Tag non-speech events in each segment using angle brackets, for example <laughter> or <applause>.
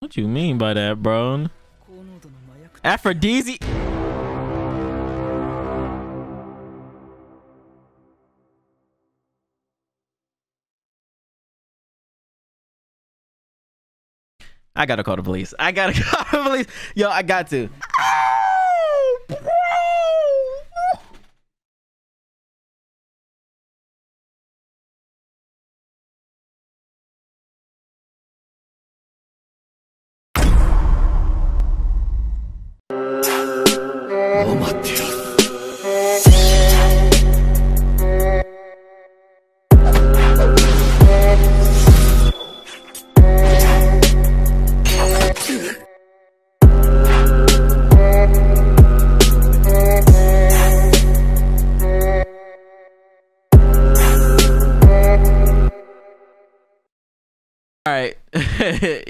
What you mean by that, bro? Aphrodisiac. I gotta call the police. I gotta <laughs> call the police. Yo, I got to.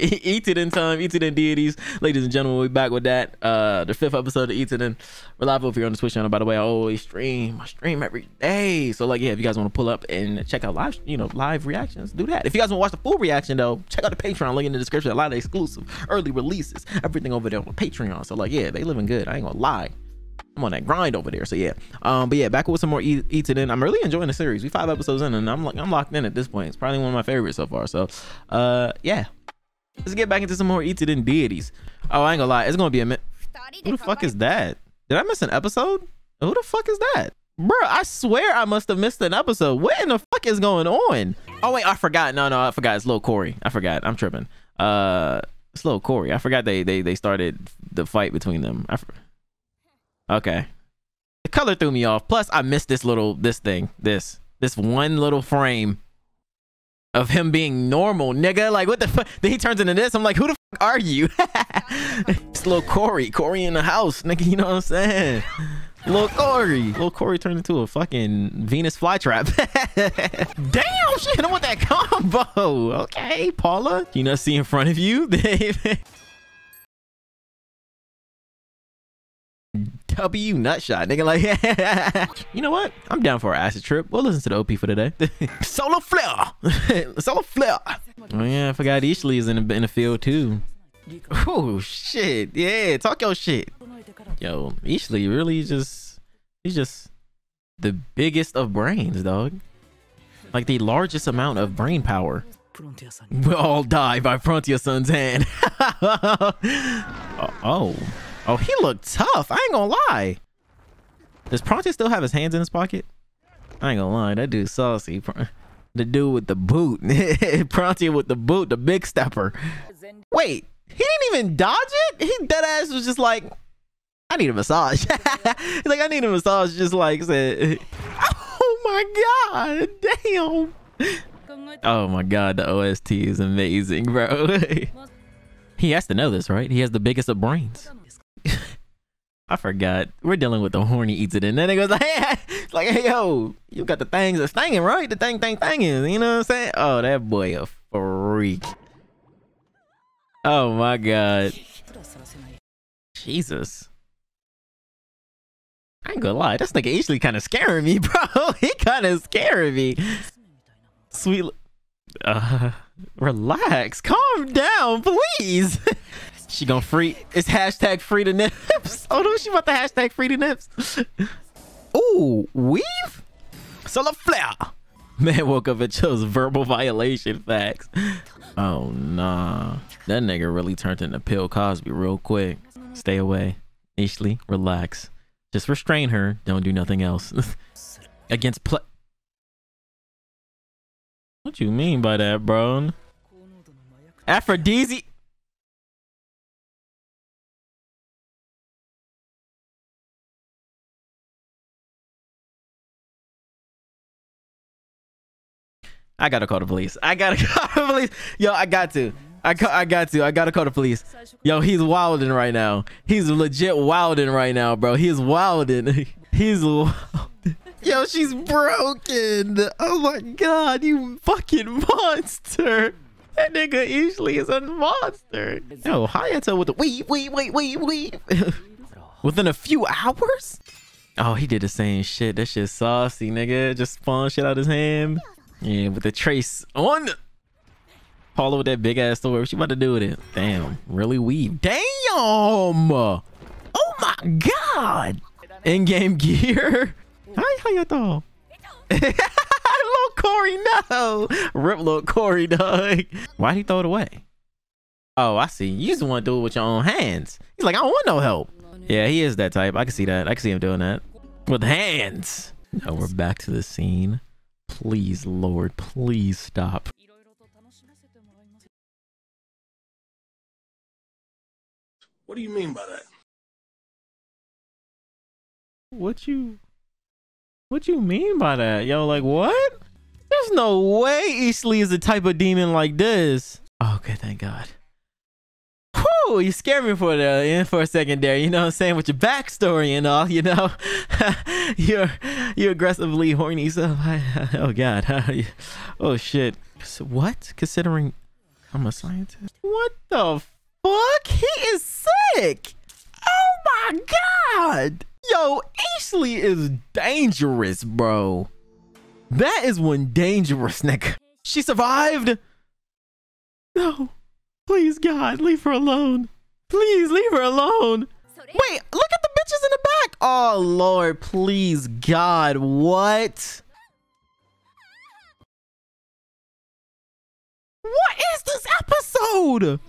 <laughs> Itaden time, Itaden deities, ladies and gentlemen. We back with that. Uh, the fifth episode of in. We're live over here on the Twitch channel. By the way, I always stream. I stream every day. So like, yeah, if you guys want to pull up and check out live, you know, live reactions, do that. If you guys want to watch the full reaction though, check out the Patreon. Link in the description. A lot of exclusive, early releases, everything over there on Patreon. So like, yeah, they living good. I ain't gonna lie. I'm on that grind over there. So yeah. Um, but yeah, back with some more eat, Itaden. I'm really enjoying the series. We five episodes in, and I'm like I'm locked in at this point. It's probably one of my favorites so far. So, uh, yeah. Let's get back into some more Itaden deities. Oh, I ain't gonna lie, it's gonna be a minute. Who the fuck is that? Did I miss an episode? Who the fuck is that? Bro, I swear I must have missed an episode. What in the fuck is going on? Oh wait, I forgot. No, no, I forgot. It's Lil Corey. I forgot. I'm tripping. Uh, it's Lil Corey. I forgot they they they started the fight between them. I. Okay. The color threw me off. Plus, I missed this little this thing. This this one little frame of him being normal, nigga. Like what the fuck? Then he turns into this. I'm like, who the fuck are you? <laughs> it's little Corey. Corey in the house, nigga. You know what I'm saying? Little Corey. Little Corey turned into a fucking Venus flytrap. <laughs> Damn, she hit him with that combo. Okay, Paula. You not see in front of you? <laughs> W nutshot, nigga. Like, <laughs> you know what? I'm down for an acid trip. We'll listen to the OP for today. <laughs> Solo flare, <laughs> Solo flare. Oh yeah, I forgot Ishley is in the, in the field too. Oh shit, yeah, talk your shit. Yo, Ishley really just, he's just the biggest of brains, dog. Like the largest amount of brain power. We'll all die by Frontier Sun's hand. oh. Oh, he looked tough. I ain't gonna lie. Does Prontea still have his hands in his pocket? I ain't gonna lie. That dude's saucy. <laughs> The dude with the boot. <laughs> Prontea with the boot, the big stepper. Wait, he didn't even dodge it? He dead ass was just like, I need a massage. He's <laughs> like, I need a massage. Just like said, oh my God, damn. Oh my God, the OST is amazing, bro. he has to know this, right? He has the biggest of brains. I forgot. We're dealing with the horny eats it, and then it goes like, <laughs> hey, like, hey, yo, you got the things that's thinging, right? The thing, thing, thinging. You know what I'm saying? Oh, that boy a freak. Oh my god. Jesus. I ain't gonna lie, this nigga actually kind of scaring me, <laughs> bro. he kind of scaring me. Sweet. Uh, relax. Calm down, please. <laughs> She gonna free. It's hashtag free the nips. <laughs> Oh no, she about the hashtag free the nips. <laughs> Ooh, weave. Solar flare. Man woke up and chose verbal violation facts. Oh nah, that nigga really turned into Bill Cosby real quick. Stay away, Ishley. Relax. Just restrain her. Don't do nothing else. <laughs> Against play. What you mean by that, bro? Aphrodisiac. I gotta call the police. I gotta <laughs> call the police. Yo, I got to. I, I got to. I gotta call the police. Yo, he's wilding right now. He's legit wilding right now, bro. He's wilding. <laughs> He's wilding. <laughs> Yo, she's broken. Oh my god, you fucking monster. That nigga usually is a monster. Yo, Hayato with the weave, weave, weave, weave, weave. Within a few hours? Oh, he did the same shit. That shit saucy, nigga. Just spawn shit out his hand. Yeah, with the trace on. Paula with that big ass sword. What she about to do with it? Damn, really weave. Damn! Oh my god! In-game gear. Hi, <laughs> how you <laughs> little Corey, no. Rip little Corey, dog. Why'd he throw it away? Oh, I see. You just want to do it with your own hands. He's like, I don't want no help. Yeah, he is that type. I can see that. I can see him doing that. With hands. Oh, we're back to the scene. Please, Lord, please stop. What do you mean by that? What you what you mean by that? Yo, like what? There's no way Ysley is the type of demon like this. Okay, thank God. Whew, you scared me for the for a second there. You know what I'm saying? With your backstory and all, you know. <laughs> you're you're aggressively horny, so I, <laughs> oh God. <laughs> oh shit. So what? Considering I'm a scientist. What the fuck? He is sick. Oh my God. Yo, Ashley is dangerous, bro. That is one dangerous nigga. She survived. No. Please, God, leave her alone. Please, leave her alone. Wait, look at the bitches in the back. Oh, Lord, please, God, what? What is this episode?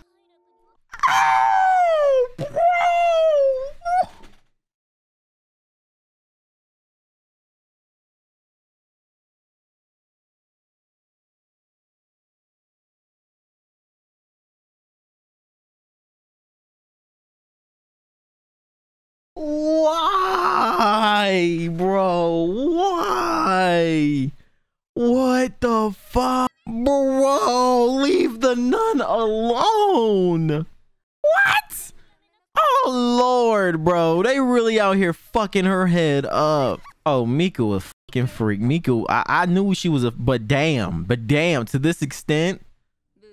Oh, bro. The fuck? Bro, leave the nun alone. What? Oh, Lord, bro. They really out here fucking her head up. Oh, Miku a fucking freak. Miku, I, I knew she was a, but damn, but damn, to this extent,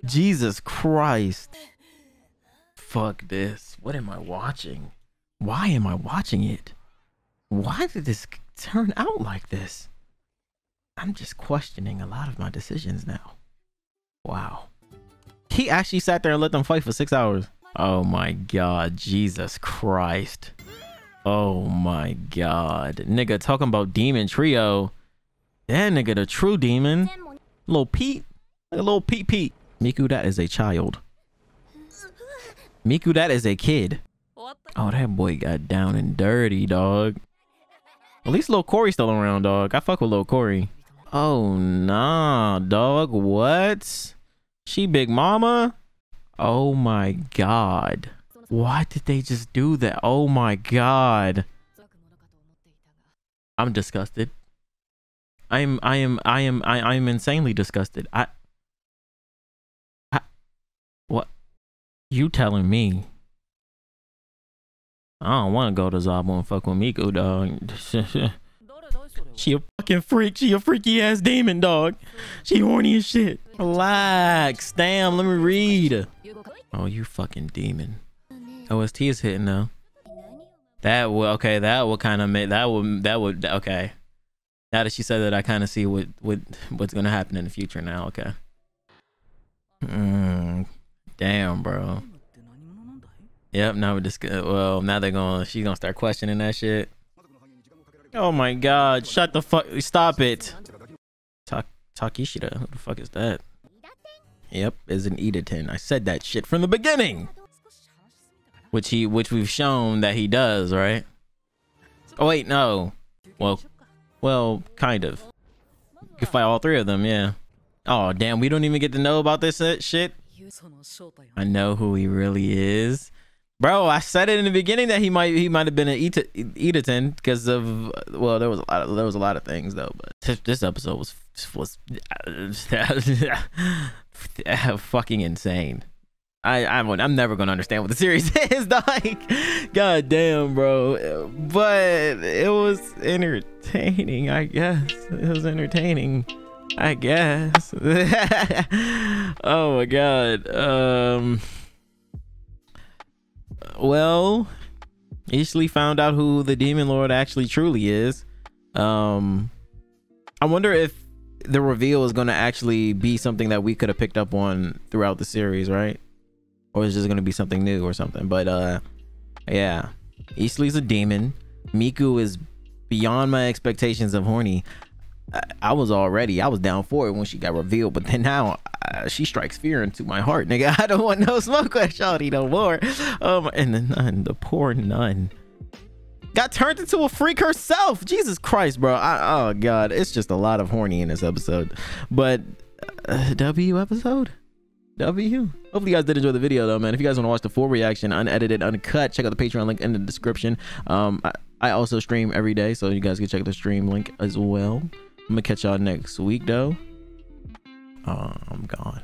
Jesus Christ. Fuck this. What am I watching? Why am I watching it? Why did this turn out like this? I'm just questioning a lot of my decisions now. Wow. He actually sat there and let them fight for six hours. Oh my god, Jesus Christ. Oh my god. Nigga talking about Demon Trio. That nigga the true demon. Little Pete. A little Pete Pete. Miku, that is a child. Miku, that is a kid. Oh, that boy got down and dirty, dog. At least little Corey's still around, dog. I fuck with little Corey. Oh, nah, dog. What? She big mama? Oh my god. Why did they just do that? Oh my god. I'm disgusted. I am I am I am I, I am insanely disgusted. I, I what you telling me I don't want to go to Zabo and fuck with Miku, dog. <laughs> she a fucking freak. She a freaky ass demon, dog. She horny as shit. Relax. Damn, let me read. Oh, you fucking demon. OST is hitting though. That would okay. That would kind of make that would that would okay. Now that she said that, I kind of see what what what's gonna happen in the future now. Okay. Mm, damn, bro. Yep, now we're just well, now they're to, she's gonna start questioning that shit. Oh my god, shut the fuck stop it. Tak Takishita, who the fuck is that? Yep, is an Itaden. I said that shit from the beginning. Which he which we've shown that he does, right? Oh wait, no. Well well, kind of. You can fight all three of them, yeah. Oh damn, we don't even get to know about this uh, shit. I know who he really is. Bro, I said it in the beginning that he might he might have been an Itaden because of well there was a lot of there was a lot of things though but this episode was was <laughs> fucking insane. I I'm I'm never gonna understand what the series <laughs> is like. God damn, bro. But it was entertaining, I guess. It was entertaining. I guess. <laughs> oh my god. Um well, Ishley found out who the demon lord actually truly is. Um, I wonder if the reveal is going to actually be something that we could have picked up on throughout the series, right? Or is just going to be something new or something? But uh, yeah, Ysley's a demon. Miku is beyond my expectations of horny. I, was already, I was down for it when she got revealed, but then now uh, she strikes fear into my heart, nigga. <laughs> I don't want no smoke with Shawty no more. Um, and the nun, the poor nun, got turned into a freak herself. Jesus Christ, bro. I, oh god, it's just a lot of horny in this episode. But uh, W episode. W. Hopefully you guys did enjoy the video though, man. If you guys want to watch the full reaction, unedited, uncut, check out the Patreon link in the description. Um, I, I also stream every day, so you guys can check the stream link as well. I'm gonna catch y'all next week though. Oh, I'm gone.